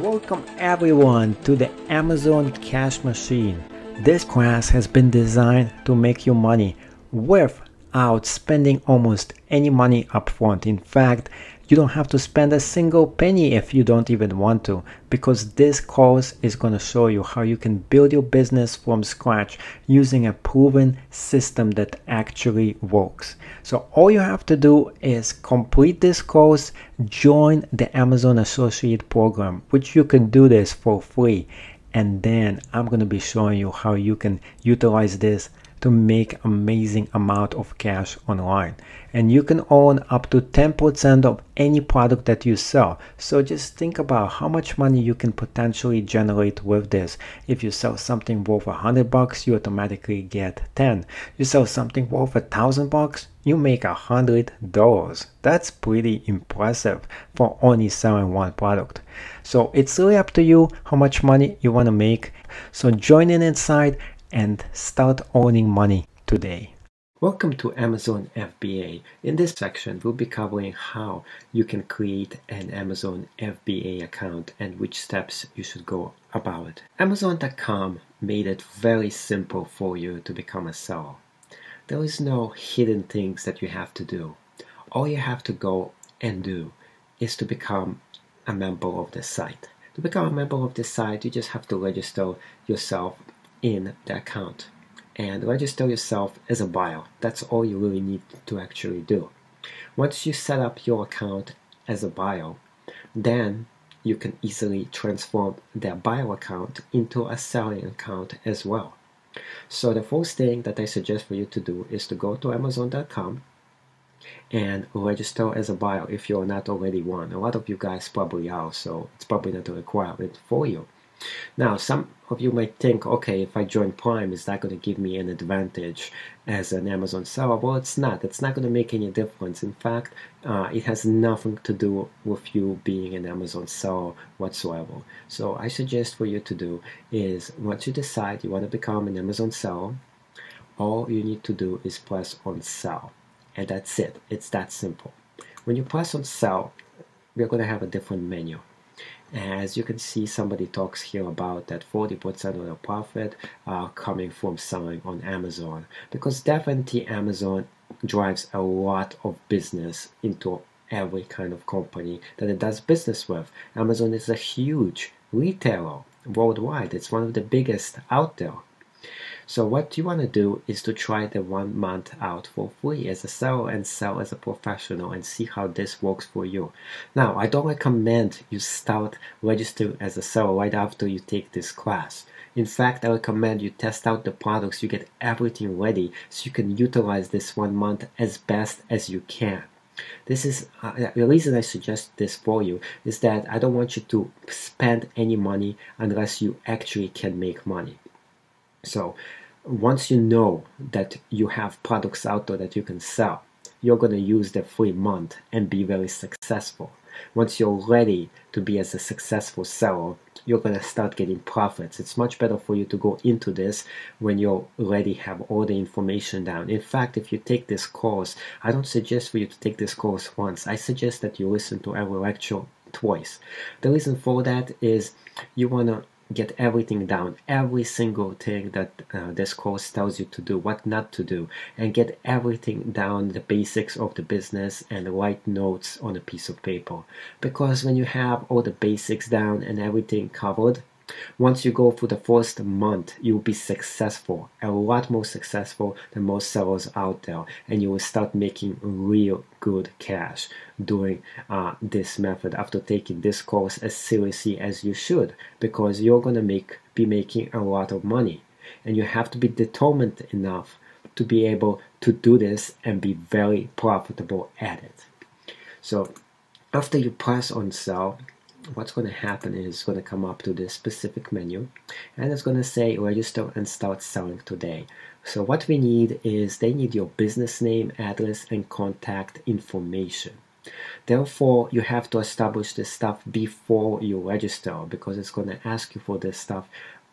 Welcome everyone to the Amazon Cash Machine. This class has been designed to make you money without spending almost any money upfront. In fact, you don't have to spend a single penny if you don't even want to because this course is going to show you how you can build your business from scratch using a proven system that actually works. So all you have to do is complete this course, join the Amazon Associate program, which you can do this for free. And then I'm going to be showing you how you can utilize this to make amazing amount of cash online. And you can own up to 10% of any product that you sell. So just think about how much money you can potentially generate with this. If you sell something worth a hundred bucks you automatically get 10 you sell something worth a thousand bucks you make a hundred dollars. That's pretty impressive for only selling one product. So it's really up to you how much money you want to make. So join in inside and start owning money today. Welcome to Amazon FBA. In this section, we'll be covering how you can create an Amazon FBA account and which steps you should go about. Amazon.com made it very simple for you to become a seller. There is no hidden things that you have to do. All you have to go and do is to become a member of the site. To become a member of the site, you just have to register yourself in the account and register yourself as a buyer. That's all you really need to actually do. Once you set up your account as a buyer, then you can easily transform that buyer account into a selling account as well. So the first thing that I suggest for you to do is to go to amazon.com and register as a buyer if you're not already one. A lot of you guys probably are, so it's probably not a requirement for you. Now, some of you might think, okay, if I join Prime, is that going to give me an advantage as an Amazon seller? Well, it's not. It's not going to make any difference. In fact, uh, it has nothing to do with you being an Amazon seller whatsoever. So I suggest for you to do is once you decide you want to become an Amazon seller, all you need to do is press on sell. And that's it. It's that simple. When you press on sell, we're going to have a different menu. As you can see, somebody talks here about that 40% of the profit are coming from selling on Amazon because definitely Amazon drives a lot of business into every kind of company that it does business with. Amazon is a huge retailer worldwide. It's one of the biggest out there. So what you want to do is to try the one month out for free as a seller and sell as a professional and see how this works for you. Now, I don't recommend you start registering as a seller right after you take this class. In fact, I recommend you test out the products, you get everything ready so you can utilize this one month as best as you can. This is uh, the reason I suggest this for you is that I don't want you to spend any money unless you actually can make money. So once you know that you have products out there that you can sell, you're going to use the free month and be very successful. Once you're ready to be as a successful seller, you're going to start getting profits. It's much better for you to go into this when you already have all the information down. In fact, if you take this course, I don't suggest for you to take this course once. I suggest that you listen to every lecture twice. The reason for that is you want to get everything down, every single thing that uh, this course tells you to do, what not to do, and get everything down, the basics of the business, and write notes on a piece of paper. Because when you have all the basics down and everything covered, once you go through the first month, you'll be successful, a lot more successful than most sellers out there, and you will start making real good cash doing uh, this method after taking this course as seriously as you should, because you're gonna make be making a lot of money, and you have to be determined enough to be able to do this and be very profitable at it. So after you press on sell, what's going to happen is it's going to come up to this specific menu and it's going to say register and start selling today. So what we need is they need your business name, address, and contact information. Therefore, you have to establish this stuff before you register because it's going to ask you for this stuff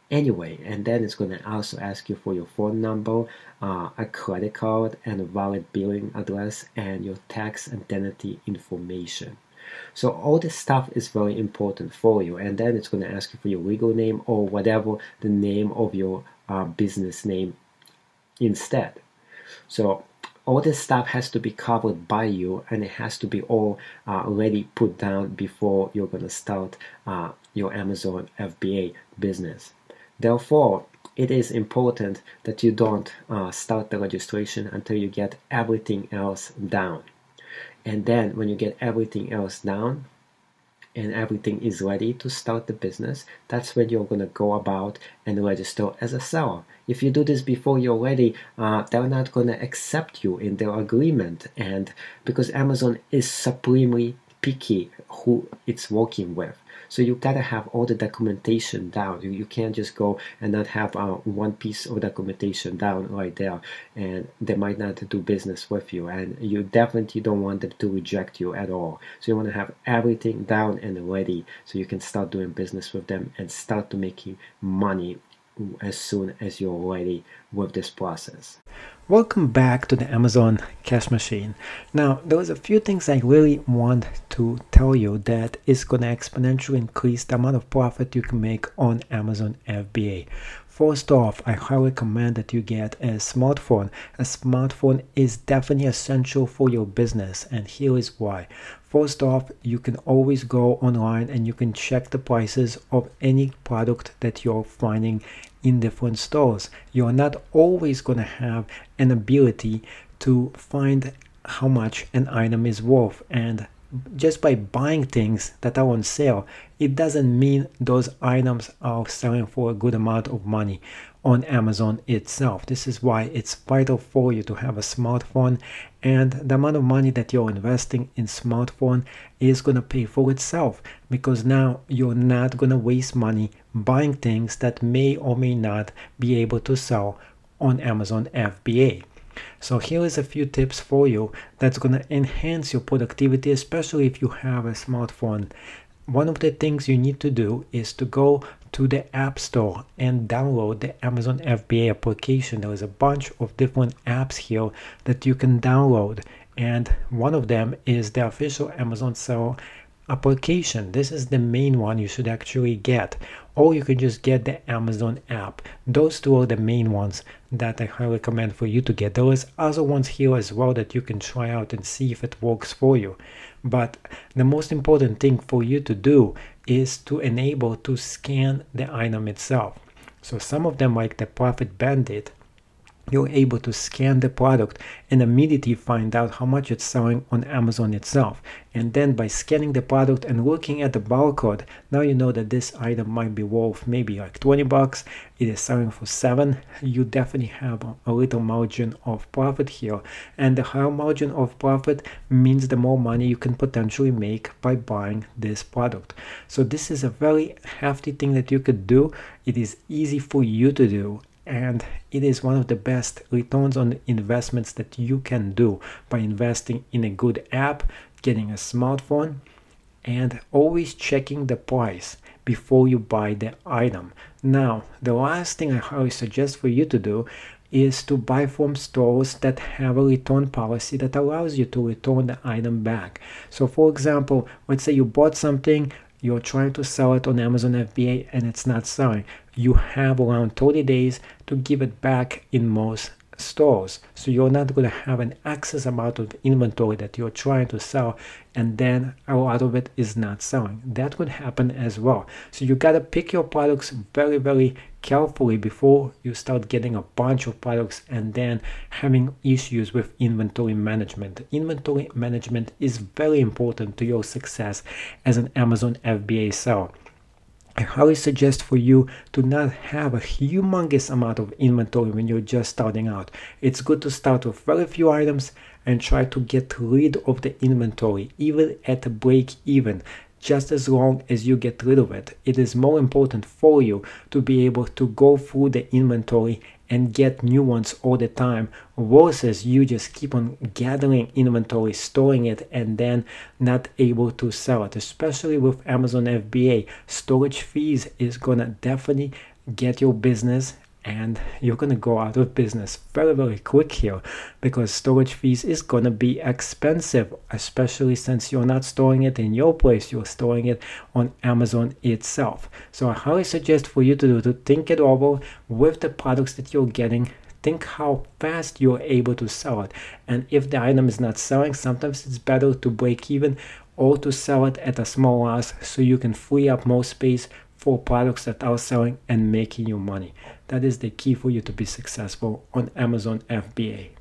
anyway and then it's going to also ask you for your phone number uh, a credit card and a valid billing address and your tax identity information So all this stuff is very important for you, and then it's going to ask you for your legal name or whatever the name of your uh, business name instead. So all this stuff has to be covered by you and it has to be all uh, already put down before you're going to start uh, your Amazon FBA business. Therefore, it is important that you don't uh, start the registration until you get everything else down. And then when you get everything else down, and everything is ready to start the business, that's when you're going to go about and register as a seller. If you do this before you're ready, uh, they're not going to accept you in their agreement. And because Amazon is supremely picky who it's working with. So you gotta have all the documentation down. You, you can't just go and not have uh, one piece of documentation down right there, and they might not do business with you. And you definitely don't want them to reject you at all. So you want to have everything down and ready, so you can start doing business with them and start to making money as soon as you're ready with this process. Welcome back to the Amazon cash machine. Now, there was a few things I really want to tell you that is going to exponentially increase the amount of profit you can make on Amazon FBA. First off, I highly recommend that you get a smartphone. A smartphone is definitely essential for your business, and here is why. First off, you can always go online and you can check the prices of any product that you're finding in different stores. You're not always going to have an ability to find how much an item is worth and just by buying things that are on sale, it doesn't mean those items are selling for a good amount of money on Amazon itself. This is why it's vital for you to have a smartphone and the amount of money that you're investing in smartphone is going to pay for itself because now you're not going to waste money buying things that may or may not be able to sell on Amazon FBA. So here is a few tips for you that's going to enhance your productivity, especially if you have a smartphone. One of the things you need to do is to go to the App Store and download the Amazon FBA application. There is a bunch of different apps here that you can download, and one of them is the official Amazon Seller application. This is the main one you should actually get. Or you can just get the Amazon app. Those two are the main ones that I highly recommend for you to get. There is other ones here as well that you can try out and see if it works for you. But the most important thing for you to do is to enable to scan the item itself. So some of them like the Profit Bandit you're able to scan the product and immediately find out how much it's selling on Amazon itself. And then by scanning the product and looking at the barcode, now you know that this item might be worth maybe like 20 bucks. It is selling for seven. You definitely have a little margin of profit here. And the higher margin of profit means the more money you can potentially make by buying this product. So this is a very hefty thing that you could do. It is easy for you to do and it is one of the best returns on investments that you can do by investing in a good app getting a smartphone and always checking the price before you buy the item. Now the last thing i highly suggest for you to do is to buy from stores that have a return policy that allows you to return the item back. So for example let's say you bought something you're trying to sell it on Amazon FBA and it's not selling, you have around 30 days to give it back in most stores. So you're not going to have an excess amount of inventory that you're trying to sell and then a lot of it is not selling. That could happen as well. So you got to pick your products very, very carefully before you start getting a bunch of products and then having issues with inventory management. Inventory management is very important to your success as an Amazon FBA seller. I highly suggest for you to not have a humongous amount of inventory when you're just starting out. It's good to start with very few items and try to get rid of the inventory, even at a break even. Just as long as you get rid of it, it is more important for you to be able to go through the inventory and get new ones all the time. Versus you just keep on gathering inventory storing it and then not able to sell it especially with amazon fba storage fees is gonna definitely get your business and you're going to go out of business very very quick here because storage fees is going to be expensive especially since you're not storing it in your place you're storing it on amazon itself. So i highly suggest for you to do to think it over with the products that you're getting. Think how fast you're able to sell it. And if the item is not selling sometimes it's better to break even or to sell it at a small loss so you can free up more space for products that are selling and making you money. That is the key for you to be successful on Amazon FBA.